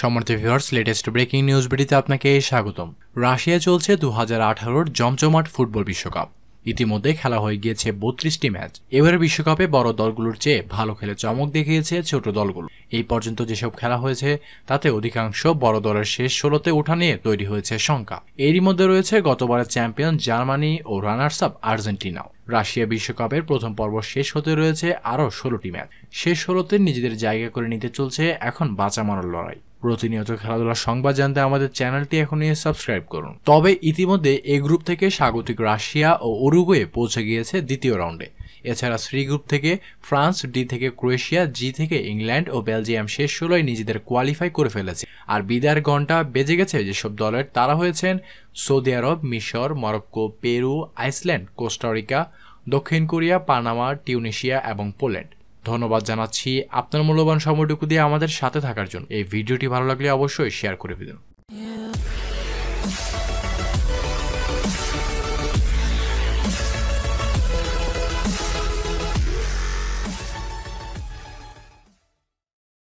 সম্মানিত viewers latest breaking news ভিডিওতে আপনাকে স্বাগতম। রাশিয়া চলছে দু হাজার জমজমাট ফুটবল বিশ্বকাপ। ইতিমধ্যে খেলা হয়ে গিয়েছে বত্রিশটি ম্যাচ। এবারের বিশ্বকাপে বড় দলগুলোর চেয়ে ভালো খেলে চমক দেখিয়েছে ছোট দলগুলো। এই পর্যন্ত যেসব খেলা হয়েছে, তাতে অধিকাংশ বড় দলের শেষ ষোলোতে ওঠা নিয়ে তৈরি হয়েছে শঙ্কা। এরই মধ্যে রয়েছে গতবারের চ্যাম্পিয়ন জার্মানি ও রানার্স আপ আর্জেন্টিনাও। রাশিয়া বিশ্বকাপের প্রথম পর্ব শেষ হতে রয়েছে আরও ষোলোটি ম্যাচ। শেষ ষোলোতে নিজেদের জায়গা করে নিতে চলছে এখন বাঁচা মারার লড়াই। প্রতিনিয়ত খেলাধুলার সংবাদ জানতে আমাদের চ্যানেলটি এখনই সাবস্ক্রাইব করুন। তবে ইতিমধ্যে এই গ্রুপ থেকে স্বাগতিক রাশিয়া ও উরুগুয়ে পৌঁছে গিয়েছে দ্বিতীয় রাউন্ডে। এছাড়া সি গ্রুপ থেকে ফ্রান্স, ডি থেকে ক্রোয়েশিয়া, জি থেকে ইংল্যান্ড ও বেলজিয়াম শেষ ষোলোয় নিজেদের কোয়ালিফাই করে ফেলেছে। আর বিদায়ের ঘণ্টা বেজে গেছে যেসব দলের তারা হয়েছেন সৌদি আরব, মিশর, Morocco, Peru, Iceland, Costa Rica, দক্ষিণ কোরিয়া, পানামা, টিউনিশিয়া এবং পোল্যান্ড। ধন্যবাদ জানাচ্ছি। আপনার মূল্যবান সময়টুকু দিয়ে আমাদের সাথে থাকার জন্য। এই ভিডিওটি ভালো লাগলে অবশ্যই শেয়ার করে দিন।